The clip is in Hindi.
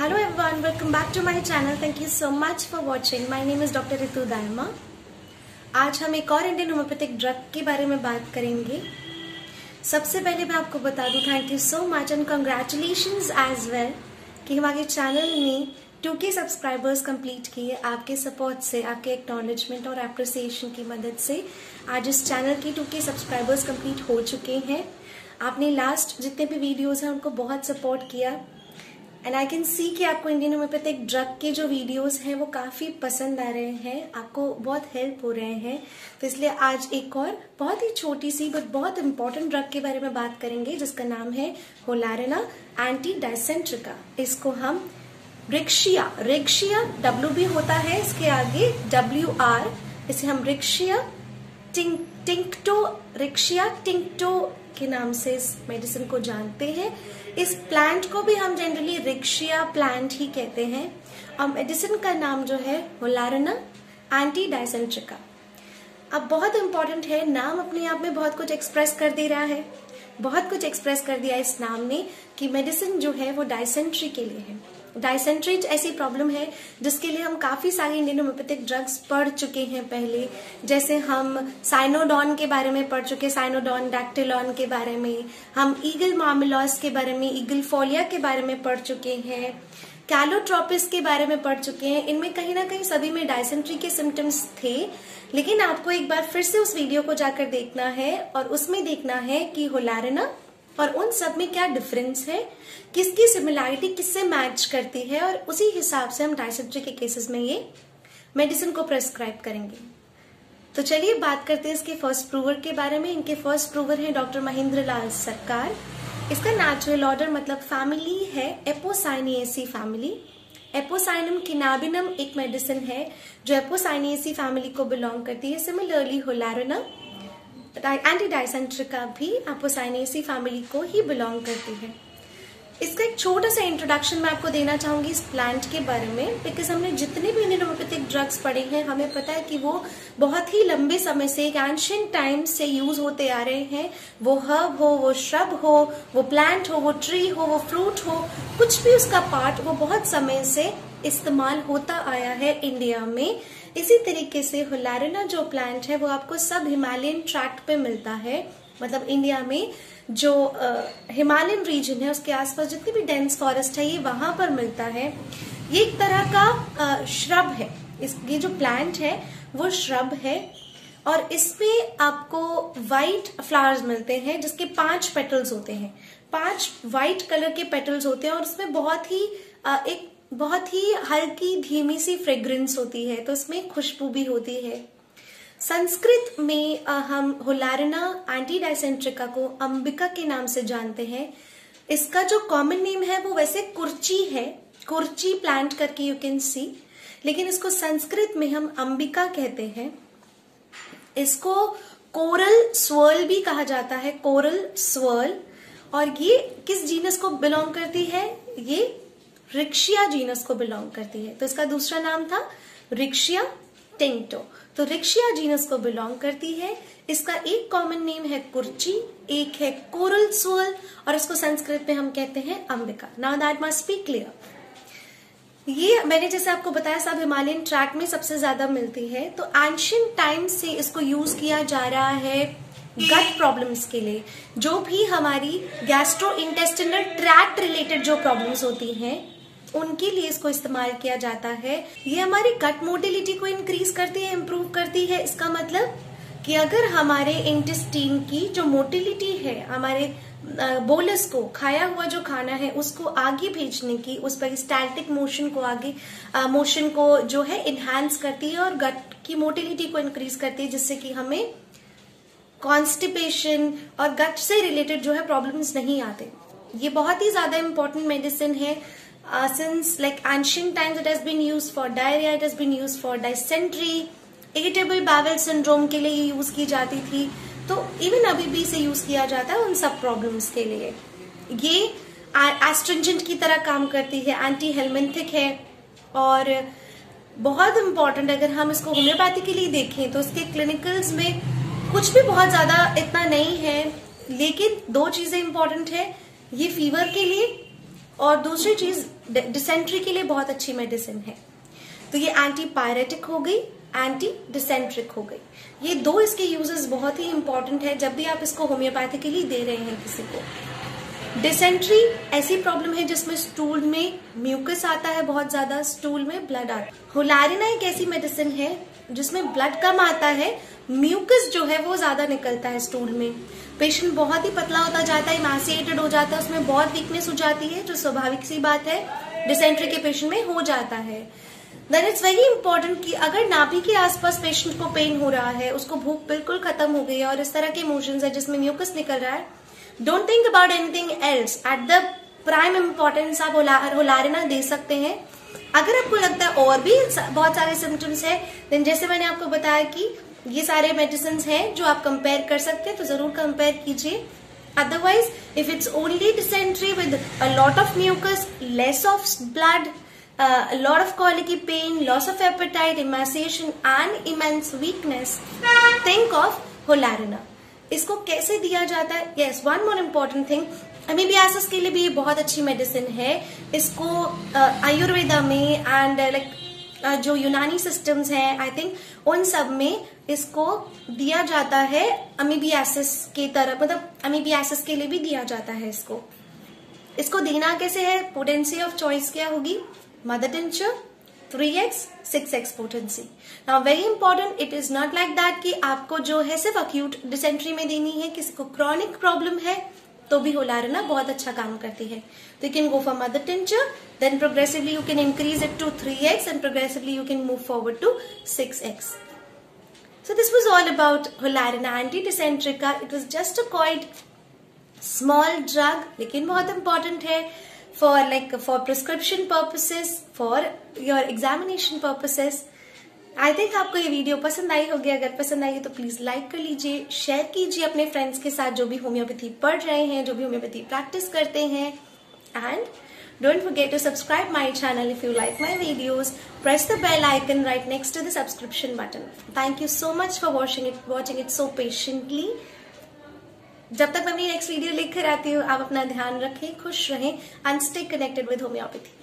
Hello everyone, welcome back to my channel. Thank you so much for watching. My name is Dr. Ritu Daima. आज हम एक और इंडियन होम्योपैथिक ड्रग के बारे में बात करेंगे सबसे पहले मैं आपको बता दूँ thank you so much and congratulation as well कि हमारे चैनल ने टू के सब्सक्राइबर्स कंप्लीट किए आपके सपोर्ट से आपके एक्नॉलेजमेंट और अप्रिसिएशन की मदद से आज इस चैनल की टू के सब्सक्राइबर्स कंप्लीट हो चुके हैं आपने लास्ट जितने भी वीडियोस हैं उनको बहुत सपोर्ट किया एंड आई कैन सी कि आपको इंडियन होम्योपैथिक ड्रग के जो वीडियोस हैं, वो काफ़ी पसंद आ रहे हैं। आपको बहुत हेल्प हो रहे हैं। तो इसलिए आज एक और बहुत ही छोटी सी बट बहुत इंपॉर्टेंट ड्रग के बारे में बात करेंगे, जिसका नाम है होलारेना एंटी डायसेंट्रिका इसको हम रिक्शिया रिक्शिया डब्ल्यू भी होता है, इसके आगे डब्ल्यू आर इसे हम रिक्शिया टिंग टिंक्टो रिक्शिया टिंक्टो के नाम से इस मेडिसिन को जानते हैं। इस प्लांट को भी हम जनरली रिक्शिया प्लांट ही कहते हैं। और मेडिसिन का नाम जो है होलारना एंटी डायसेंट्रिका अब बहुत इंपॉर्टेंट है, नाम अपने आप में बहुत कुछ एक्सप्रेस कर दे रहा है। बहुत कुछ एक्सप्रेस कर दिया इस नाम ने कि मेडिसिन जो है, वो डायसेंट्री के लिए है। डायसेंट्री ऐसी प्रॉब्लम है, जिसके लिए हम काफ़ी सारे इंडियन होम्योपैथिक ड्रग्स पढ़ चुके हैं पहले। जैसे हम साइनोडॉन के बारे में पढ़ चुके साइनोडॉन डैक्टिलॉन के बारे में। हम ईगल मार्मिलॉस के बारे में ईगल फोलिया के बारे में पढ़ चुके हैं। कैलोट्रोपिस के बारे में पढ़ चुके हैं। इनमें कहीं ना कहीं सभी में डायसेंट्री के सिम्टम्स थे। लेकिन आपको एक बार फिर से उस वीडियो को जाकर देखना है और उसमें देखना है कि होलारना और उन सब में क्या डिफरेंस है? किसकी सिमिलैरिटी किससे मैच करती है? और उसी हिसाब से हम डायसेंट्री के केसेस में ये मेडिसिन को प्रेस्क्राइब करेंगे। तो चलिए बात करते हैं इसके फ़र्स्ट प्रूवर के बारे में। इनके फ़र्स्ट प्रूवर है डॉक्टर महेंद्र लाल सरकार। इसका नेचुरल ऑर्डर मतलब फैमिली है एपोसाइनियसी फैमिली एपोसाइनम किनाबिनम एक मेडिसिन है, जो एपोसाइनियसी फैमिली को बिलोंग करती है। सिमिलरली होलारोना एंटी डायसेंट्रिका भी एपोसाइनेसी फैमिली को ही बिलोंग करती है। इसका एक छोटा सा इंट्रोडक्शन मैं आपको देना चाहूँगी इस प्लांट के बारे में बिकॉज़ हमने जितने भी होम्योपैथिक ड्रग्स पढ़े हैं, हमें पता है कि वो बहुत ही लंबे समय से, एक एंशियंट टाइम से यूज़ होते आ रहे हैं। वो हर्ब हो, वो श्रब हो, वो प्लांट हो, वो ट्री हो, वो फ्रूट हो, कुछ भी उसका पार्ट वो बहुत समय से इस्तेमाल होता आया है इंडिया में। इसी तरीके से हुलारिना जो प्लांट है, वो आपको सब हिमालयन ट्रैक्ट पे मिलता है। मतलब इंडिया में जो हिमालयन रीजन है, उसके आसपास जितनी भी डेंस फॉरेस्ट है, ये वहाँ पर मिलता है। ये एक तरह का श्रब है। इस, ये जो प्लांट है, वो श्रब है। और इसमें आपको व्हाइट फ्लावर्स मिलते हैं, जिसके पाँच पेटल्स होते हैं। पाँच व्हाइट कलर के पेटल्स होते हैं और उसमें बहुत ही एक बहुत ही हल्की, धीमी सी फ्रेग्रेंस होती है तो इसमें खुशबू भी होती है। संस्कृत में हम होलारना एंटी डायसेंट्रिका को अंबिका के नाम से जानते हैं। इसका जो कॉमन नेम है, वो वैसे कुर्ची है। कुर्ची प्लांट करके यू कैन सी लेकिन इसको संस्कृत में हम अंबिका कहते हैं। इसको कोरल स्वर्ल भी कहा जाता है, कोरल स्वर्ल और ये किस जीनस को बिलोंग करती है? ये रिक्शिया जीनस को बिलोंग करती है। तो इसका दूसरा नाम था रिक्शिया टिंगटो तो रिक्शिया जीनस को बिलोंग करती है। इसका एक कॉमन नेम है कुर्ची, एक है कोरल सोल, और इसको संस्कृत में हम कहते हैं Ambika. Now that must be clear ये मैंने जैसे आपको बताया, सब हिमालयन ट्रैक में सबसे ज़्यादा मिलती है। तो एंशियन टाइम से इसको यूज़ किया जा रहा है गट प्रॉब्लम्स के लिए। जो भी हमारी गैस्ट्रो इंटेस्टिनल ट्रैक्ट रिलेटेड जो प्रॉब्लम्स होती हैं उनके लिए इसको इस्तेमाल किया जाता है। ये हमारी गट मोटिलिटी को इंक्रीज करती है इम्प्रूव करती है। इसका मतलब कि अगर हमारे इंटेस्टीन की जो मोटिलिटी है, हमारे बोलस को, खाया हुआ जो खाना है, उसको आगे भेजने की, उस पर स्टैटिक मोशन को आगे मोशन को जो है इनहेंस करती है और गट की मोटिलिटी को इंक्रीज करती है, जिससे कि हमें कॉन्स्टिपेशन और गट से रिलेटेड जो है प्रॉब्लम्स नहीं आते। ये बहुत ही ज़्यादा इंपॉर्टेंट मेडिसिन है। Uh, since like ancient times it has been used for diarrhea it has been used for dysentery. Irritable bowel syndrome के लिए यूज़ की जाती थी. तो इवन अभी भी इसे यूज़ किया जाता है उन सब प्रॉब्लम्स के लिए. ये एस्ट्रिंजेंट की तरह काम करती है एंटी हेलमेंथिक है. और बहुत इंपॉर्टेंट अगर हम इसको होम्योपैथी के लिए देखें तो इसके क्लिनिकल्स में कुछ भी बहुत ज़्यादा इतना नहीं है लेकिन दो चीज़ें इंपॉर्टेंट है. ये फीवर के लिए और दूसरी चीज़ डिसेंट्री के लिए बहुत अच्छी मेडिसिन है। तो ये एंटी पायरेटिक हो गई एंटी डिसेंट्रिक हो गई। ये दो इसके यूजेस बहुत ही इंपॉर्टेंट है। जब भी आप इसको होम्योपैथिकली दे रहे हैं किसी को। डिसेंट्री ऐसी प्रॉब्लम है जिसमें स्टूल में म्यूकस आता है बहुत ज़्यादा स्टूल में ब्लड आता है। होलारिना एक ऐसी मेडिसिन है जिसमें ब्लड कम आता है म्यूकस जो है वो ज़्यादा निकलता है स्टूल में। पेशेंट बहुत ही पतला होता जाता है इमासिएटेड हो जाता है, उसमें बहुत वीकनेस हो जाती है, जो स्वाभाविक सी बात है डिसेंट्री के पेशेंट में हो जाता है। देन इट्स वेरी इंपॉर्टेंट कि अगर नाभि के आसपास पेशेंट को पेन हो रहा है, उसको भूख बिल्कुल खत्म हो गई है और इस तरह के इमोशंस है जिसमें म्यूकस निकल रहा है don't think about anything else at the prime importance आप होलारिना दे सकते हैं। अगर आपको लगता है और भी बहुत सारे सिम्टम्स है देन जैसे मैंने आपको बताया कि ये सारे मेडिसिन हैं जो आप कंपेयर कर सकते हैं तो ज़रूर कंपेयर कीजिए। Otherwise if it's only dysentery with a lot of mucus less of blood a lot of colicky pain, loss of appetite, and immense weakness, think of holarina. इसको कैसे दिया जाता है? Yes one more important thing amoebiasis के लिए भी ये बहुत अच्छी मेडिसिन है। इसको आयुर्वेदा में एंड लाइक जो यूनानी सिस्टम्स हैं आई थिंक उन सब में इसको दिया जाता है अमीबियासिस के तरह मतलब अमीबियासिस के लिए भी दिया जाता है इसको। इसको देना कैसे है? पोटेंसी ऑफ़ चॉइस क्या होगी? Mother tincture 3x 6x potency now very important it is not like that कि आपको जो है सिर्फ़ अक्यूट डिसेंट्री में देनी है, किसी को क्रॉनिक प्रॉब्लम है तो भी होलारना बहुत अच्छा काम करती है। तो you can go for mother tincture then progressively you can increase it to three x and progressively you can move forward to six x so this was all about Holarrhena antidysenterica it was just a quite small drug लेकिन बहुत इंपॉर्टेंट है for like for prescription purposes for your examination purposes I think आपको ये वीडियो पसंद आई होगी। अगर पसंद आई है तो प्लीज़ लाइक कर लीजिए शेयर कीजिए अपने फ्रेंड्स के साथ जो भी होम्योपैथी पढ़ रहे हैं, जो भी होम्योपैथी प्रैक्टिस करते हैं। And don't forget to subscribe my channel if you like my videos press the bell icon right next to the subscription button thank you so much for watching it watching it so patiently जब तक मैं नेक्स्ट वीडियो लिखकर आती हूँ, आप अपना ध्यान रखें, खुश रहें एंड कनेक्टेड विद होम्योपैथी